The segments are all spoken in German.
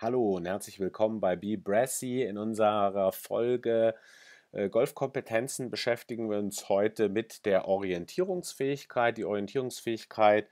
Hallo und herzlich willkommen bei Be Brassy. In unserer Folge äh, Golfkompetenzen beschäftigen wir uns heute mit der Orientierungsfähigkeit. Die Orientierungsfähigkeit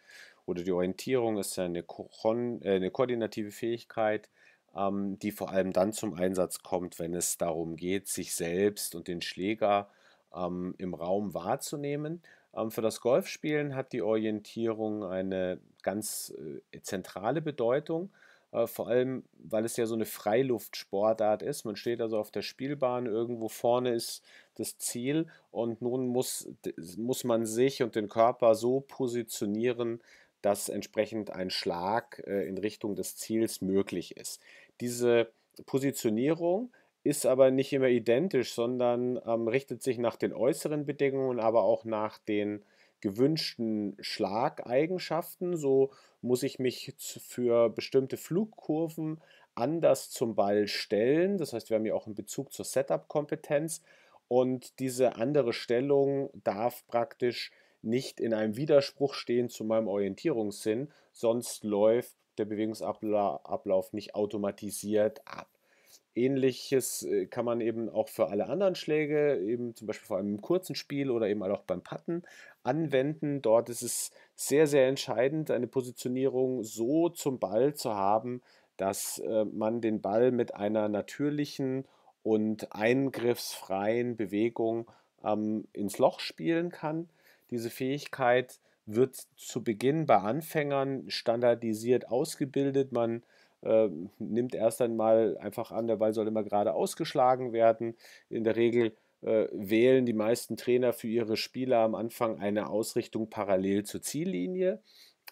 oder die Orientierung ist ja eine, Ko äh, eine koordinative Fähigkeit, ähm, die vor allem dann zum Einsatz kommt, wenn es darum geht, sich selbst und den Schläger ähm, im Raum wahrzunehmen. Ähm, für das Golfspielen hat die Orientierung eine ganz äh, zentrale Bedeutung. Äh, vor allem, weil es ja so eine Freiluftsportart ist. Man steht also auf der Spielbahn, irgendwo vorne ist das Ziel und nun muss, muss man sich und den Körper so positionieren, dass entsprechend ein Schlag äh, in Richtung des Ziels möglich ist. Diese Positionierung ist aber nicht immer identisch, sondern ähm, richtet sich nach den äußeren Bedingungen, aber auch nach den gewünschten Schlageigenschaften. So muss ich mich für bestimmte Flugkurven anders zum Ball stellen. Das heißt, wir haben ja auch einen Bezug zur Setup-Kompetenz. Und diese andere Stellung darf praktisch nicht in einem Widerspruch stehen zu meinem Orientierungssinn, sonst läuft der Bewegungsablauf nicht automatisiert ab. Ähnliches äh, kann man eben auch für alle anderen Schläge, eben zum Beispiel vor allem im kurzen Spiel oder eben auch beim Putten anwenden. Dort ist es sehr, sehr entscheidend, eine Positionierung so zum Ball zu haben, dass äh, man den Ball mit einer natürlichen und eingriffsfreien Bewegung ähm, ins Loch spielen kann. Diese Fähigkeit wird zu Beginn bei Anfängern standardisiert ausgebildet. Man nimmt erst einmal einfach an, der Ball soll immer gerade ausgeschlagen werden. In der Regel äh, wählen die meisten Trainer für ihre Spieler am Anfang eine Ausrichtung parallel zur Ziellinie.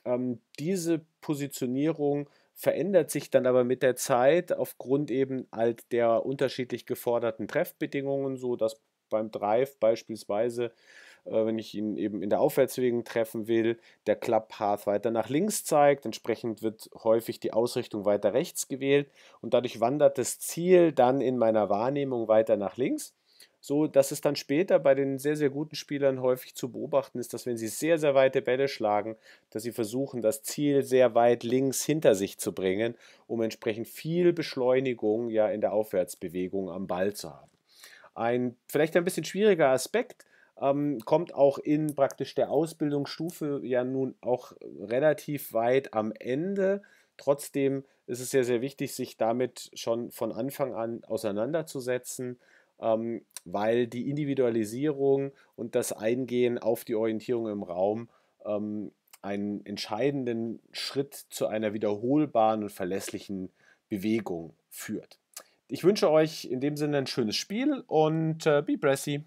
Ähm, diese Positionierung verändert sich dann aber mit der Zeit aufgrund eben halt der unterschiedlich geforderten Treffbedingungen, so dass beim Drive beispielsweise wenn ich ihn eben in der Aufwärtsbewegung treffen will, der Club Path weiter nach links zeigt. Entsprechend wird häufig die Ausrichtung weiter rechts gewählt und dadurch wandert das Ziel dann in meiner Wahrnehmung weiter nach links. So dass es dann später bei den sehr, sehr guten Spielern häufig zu beobachten ist, dass wenn sie sehr, sehr weite Bälle schlagen, dass sie versuchen, das Ziel sehr weit links hinter sich zu bringen, um entsprechend viel Beschleunigung ja in der Aufwärtsbewegung am Ball zu haben. Ein vielleicht ein bisschen schwieriger Aspekt, ähm, kommt auch in praktisch der Ausbildungsstufe ja nun auch relativ weit am Ende. Trotzdem ist es sehr, sehr wichtig, sich damit schon von Anfang an auseinanderzusetzen, ähm, weil die Individualisierung und das Eingehen auf die Orientierung im Raum ähm, einen entscheidenden Schritt zu einer wiederholbaren und verlässlichen Bewegung führt. Ich wünsche euch in dem Sinne ein schönes Spiel und äh, be brassy.